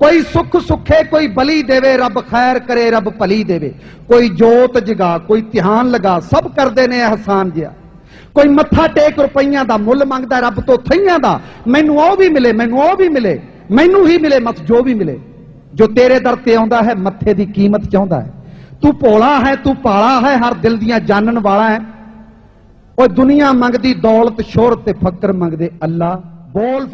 ਕੋਈ ਸੁੱਖ ਸੁੱਖੇ ਕੋਈ ਬਲੀ ਦੇਵੇ ਰੱਬ ਖੈਰ ਕਰੇ ਰੱਬ ਭਲੀ ਦੇਵੇ ਕੋਈ ਜੋਤ ਜਗਾ ਕੋਈ ਧਿਆਨ ਲਗਾ ਸਭ ਕਰਦੇ ਨੇ ਅਹਿਸਾਨ ਜਿਆ ਕੋਈ ਮੱਥਾ ਟੇਕ ਰੁਪਈਆਂ ਦਾ ਮੁੱਲ ਮੰਗਦਾ ਰੱਬ ਤੋਂ ਥਈਆਂ ਦਾ ਮੈਨੂੰ ਉਹ ਵੀ ਮਿਲੇ ਮੈਨੂੰ ਉਹ ਵੀ ਮਿਲੇ ਮੈਨੂੰ ਹੀ ਮਿਲੇ ਮਤ ਜੋ ਵੀ ਮਿਲੇ ਜੋ ਤੇਰੇ ਦਰ ਤੇ ਆਉਂਦਾ ਹੈ ਮੱਥੇ ਦੀ ਕੀਮਤ ਚਾਹੁੰਦਾ ਹੈ ਤੂੰ ਭੋਲਾ ਹੈ ਤੂੰ ਪਾਲਾ ਹੈ ਹਰ ਦਿਲ ਦੀਆਂ ਜਾਣਨ ਵਾਲਾ ਹੈ ਉਹ ਦੁਨੀਆ ਮੰਗਦੀ ਦੌਲਤ ਸ਼ੋਹਰਤ ਤੇ ਫਕਰ ਮੰਗਦੇ ਅੱਲਾ ਬੋਲ